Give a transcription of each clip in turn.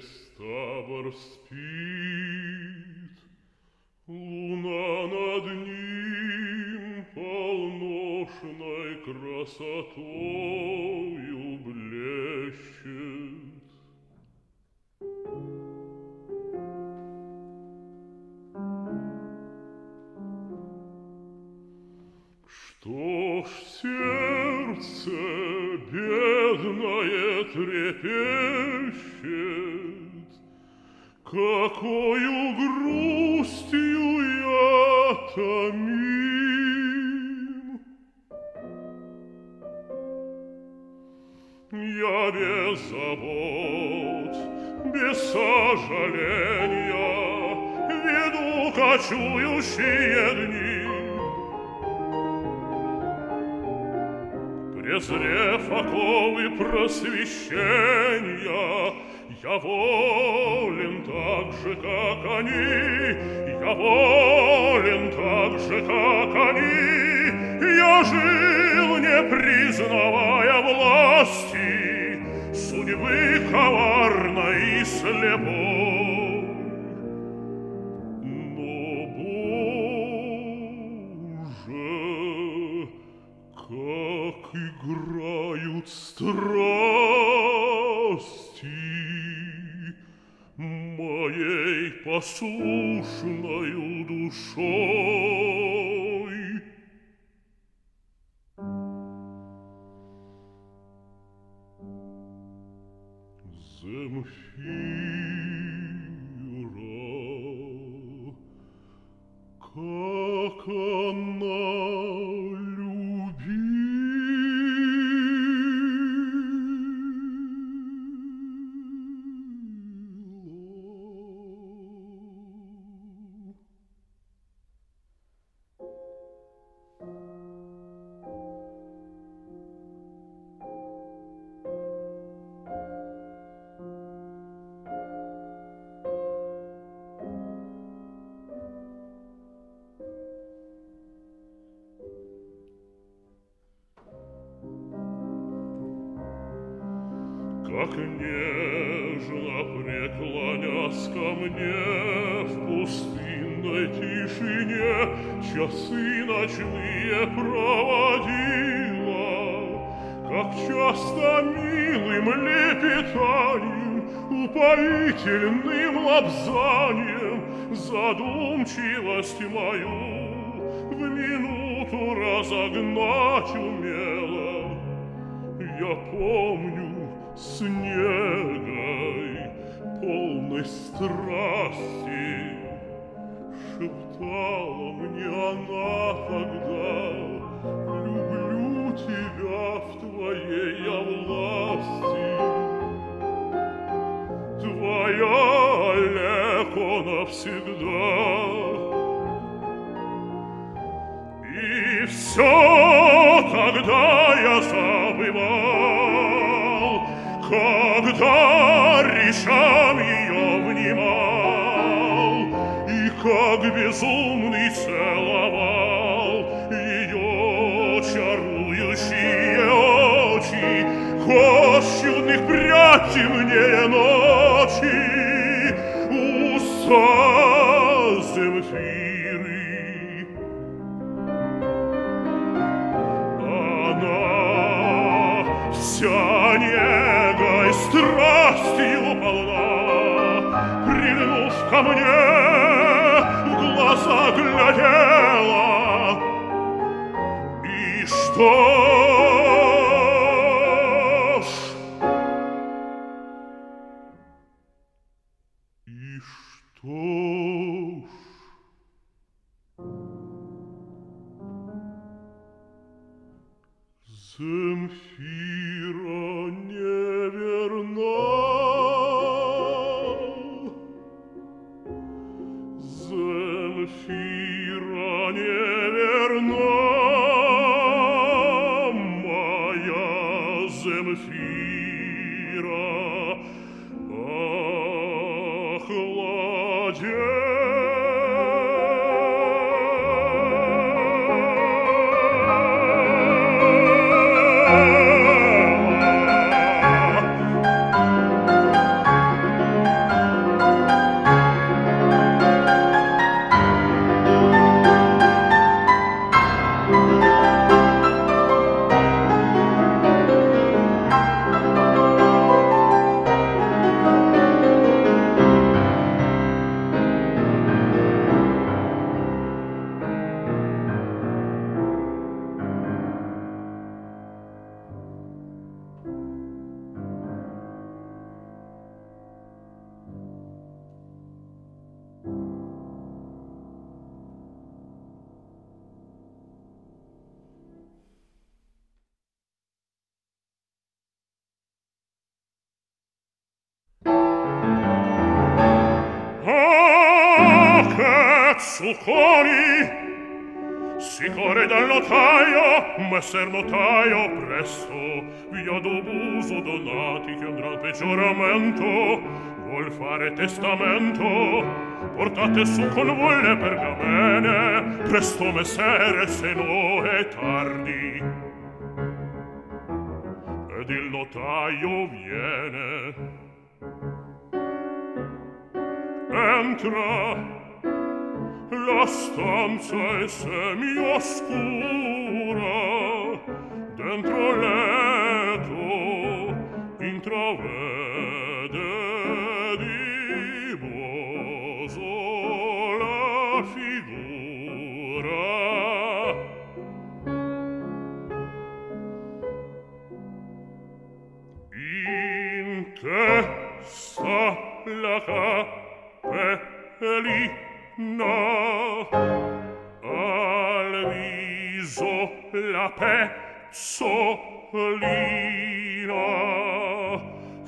Земфир спит, Луна над ним полношной красотою блещет. Что ж сердце бедное трепещет, Какою грустью я томим. Я без забот, без сожаления Веду кочующие дни, Презрев оковы просвещения, Я волен так же, как они, Я волен так же, как они. Я жил, не признавая власти Судьбы коварной и слепой. Играют страсти моей послушною душой. Как нежно преклонясь ко мне В пустынной тишине Часы ночные проводила, Как часто милым лепетанием Упоительным лапзанием Задумчивость мою В минуту разогнать умела. Я помню с негой полной страсти Шептала мне она тогда Люблю тебя в твоей я власти Твоя Олеко навсегда безумный целовал. Ее чарующие очи, Кош чудных прядь темнее ночи, Уста Земфиры. Она вся негой страстью полна, Прильнув ко мне, в глаза глядела. И что ж? И что ж? Земфира Dieu. zucconi si corre dal notaio messer notaio presto via d'obuso donati che andrà al peggioramento. Vuol fare testamento. Portate su con voi le pergamene. Presto messere se no è tardi. Ed il notaio viene. Entra la stanza è semioscura. Dentro lei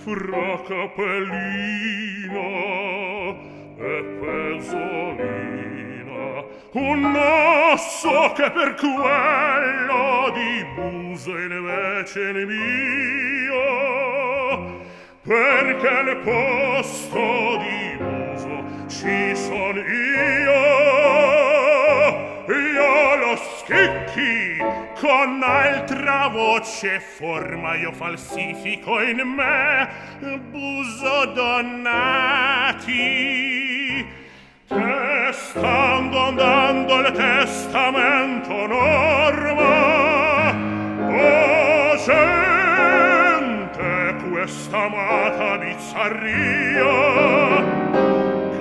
fra capellina e pezzolina un osso che per quello di buso invece ne mio perché al posto di buso ci son io. Io lo schicchi con altra voce forma io falsifico in me buso donati testando andando il testamento norma o gente questa amata bizzarria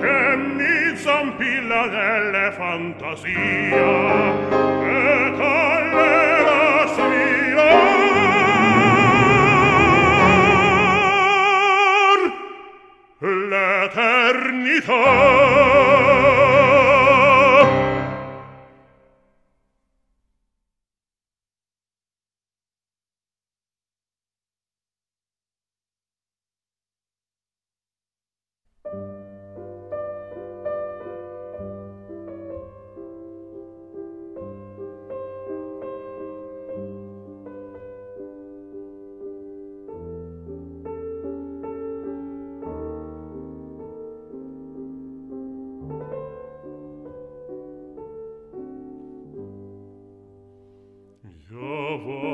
che mi zampilla delle fantasia. Oh.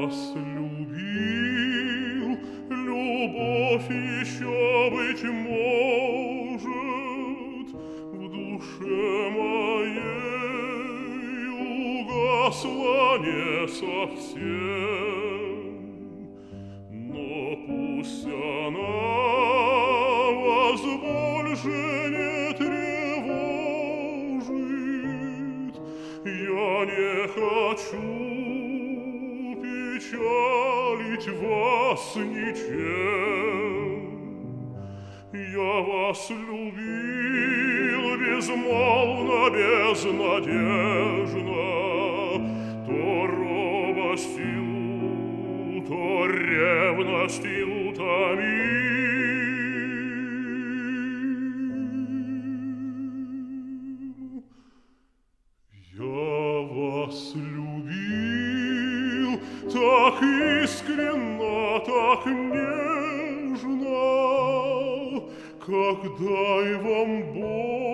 если б грусть моя что давит Сердце мне, тебе без слов было понятно, как ночи мгла без звезд, как мир в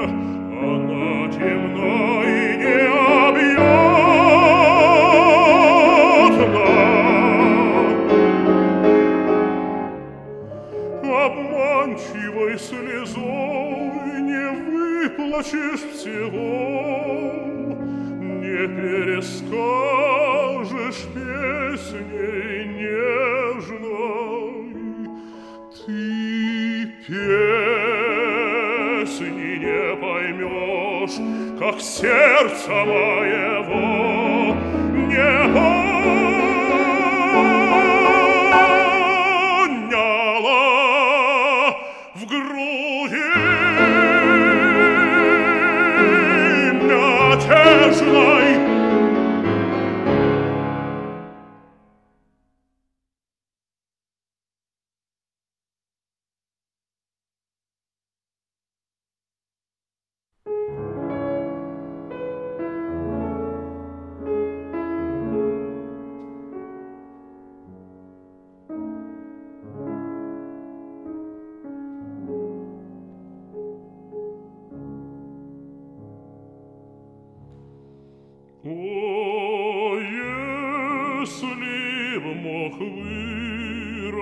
выплачешь всего, не перескажешь песней нежной. Ты песни не поймешь, как сердце моего не поняло cherche мог выразить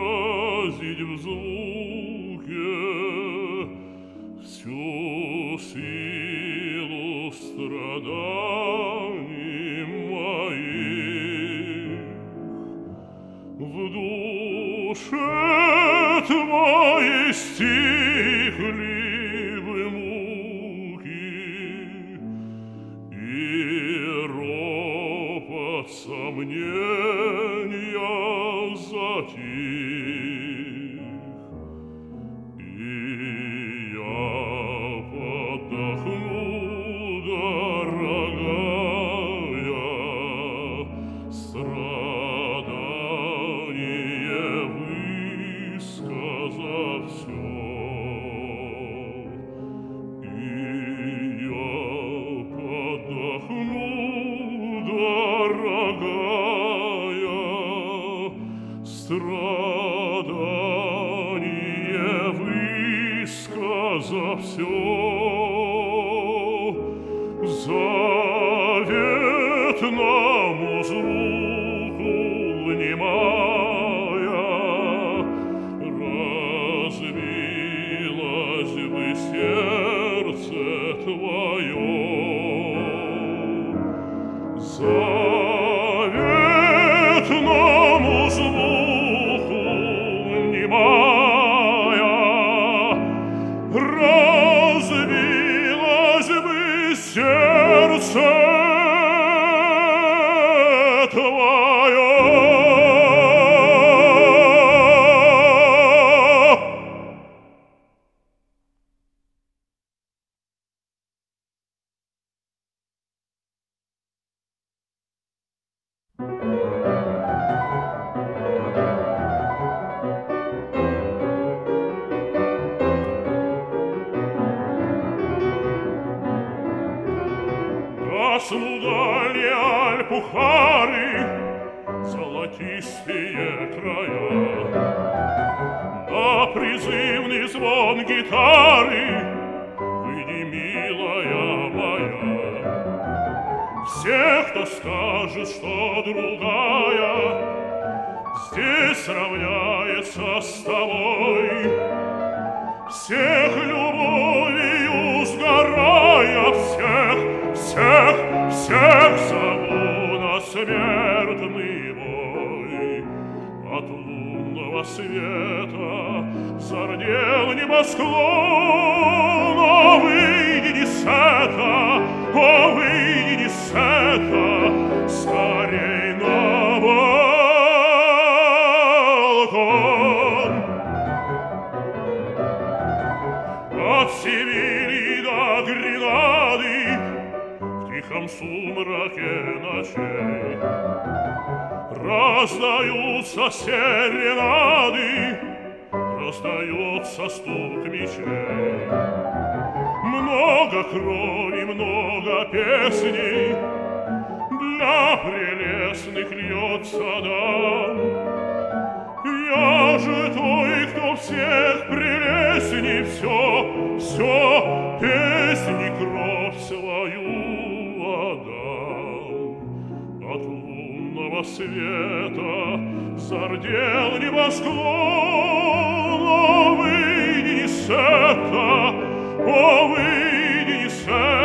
в звуке всю силу страданий моих, в душе твоей стихли 去 всё. разбилось бы сердце Гаснудали альпухары, золотистые края. На призывный звон гитары выйди, милая моя. Всех, кто скажет, что другая, здесь равняется с тобой. Всех любовью сгорая, всех, всех, всех зову на смертный бой. От лунного света зардел небосклон, О, выйди, не сета, о, выйди, не ночей Раздаются серенады раздается стук мечей. Много крови, много песней Для прелестных льется дам. Я же той, кто всех прелестней все, все песни кровь свою Света Зардел небосклон, о, вы, Денисета, о, вы, Денисета.